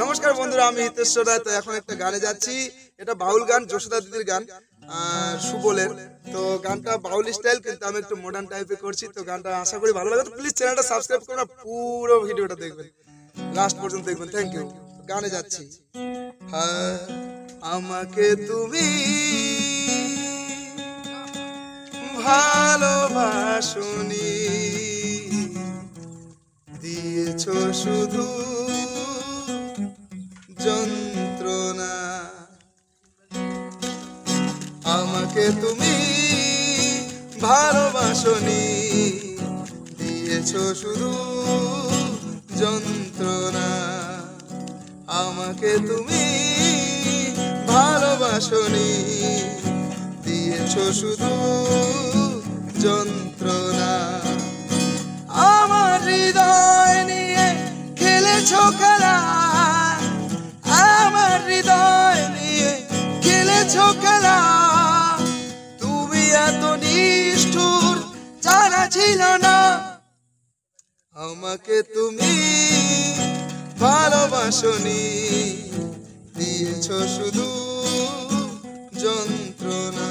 নমস্কার বন্ধুরা, আমি হিতেশ্বর রায় তো এখন একটা গানে যাচ্ছি। এটা বাউল গান, যশোদা দিদির গান সুবলের। তো গানটা বাউল স্টাইল, কিন্তু আমি একটু মডার্ন টাইপে করছি। তো গানটা আশা করি ভালো লাগে তো প্লিজ চ্যানেলটা সাবস্ক্রাইব আর পুরো ভিডিওটা দেখবেন। লাস্ট পর্যন্ত দেখবেন। থ্যাংক ইউ গানে যাচ্ছি। হ্যাঁ আমাকে তুমি ভালোবাসনি। দিয়েছ শুধু আমাকে তুমি ভালোবাসনি। দিয়েছ শুধু যন্ত্রণা। আমাকে তুমি ভালোবাসনি। দিয়েছ শুধু যন্ত্রণা। আমার হৃদয় নিয়ে খেলেছো খেলা। নিষ্ঠুর জানা ছিল না। আমাকে তুমি ভালোবাসনি দিয়েছ শুধু যন্ত্রণা।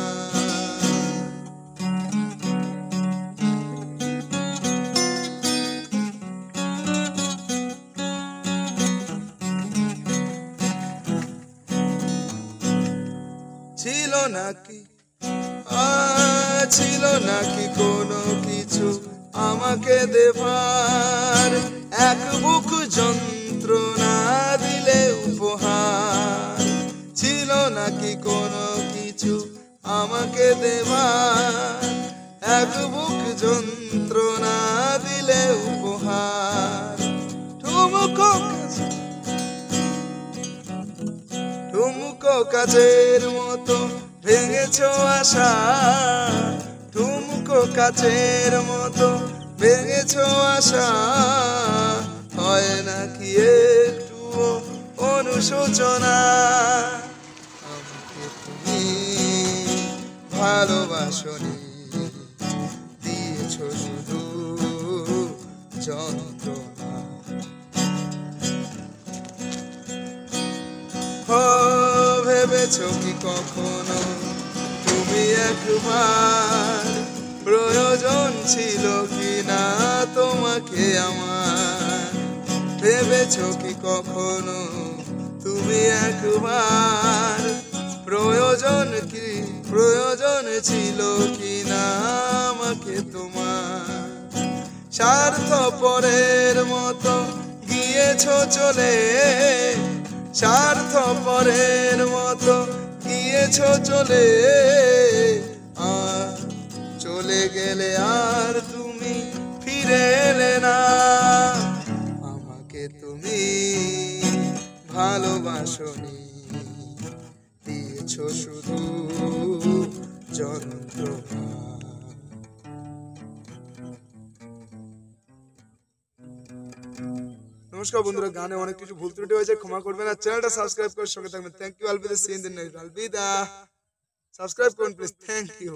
ছিল নাকি ছিল নাকি কোনো কিছু আমাকে দেবার? এক বুক যন্ত্রণা দিলে উপহার। ছিল নাকি কোনো কিছু আমাকে দেবার? এক বুক যন্ত্রণা দিলে উপহার। ঠুমকো ঠুমকো কাচের মতো ভেঙেছ আশা। ঠুমকো কাচের মতো ভেঙেছ আশা। হয় নাকি একটু অনুশোচনা? আমাকে তুমি ভালোবাসনি। দিয়েছ শুধু যন্ত্রণা। ভেবেছো কি কখনো তুমি একবার ছিল কি না তোমাকে আমার? ভেবেছ কি কখনো তুমি একবার? প্রয়োজন কি? প্রয়োজন ছিল কি না আমাকে তোমার? স্বার্থ পরের মতো গিয়েছ চলে? স্বার্থ পরের মতো গিয়েছ চলে? চলে গেলে আর তুমি ফিরে এলে না। আমাকে তুমি ভালোবাসনি, দিয়েছ শুধু যন্ত্রণা। নমস্কার বন্ধুরা, গানে অনেক কিছু ভুল ত্রুটি হয়েছে, ক্ষমা করবেন আর চ্যানেলটা সাবস্ক্রাইব করে সঙ্গে থাকবেন। থ্যাংক ইউ আলবিদা। সিন দিন আলবিদা। সাবস্ক্রাইব করুন প্লিজ থ্যাংক ইউ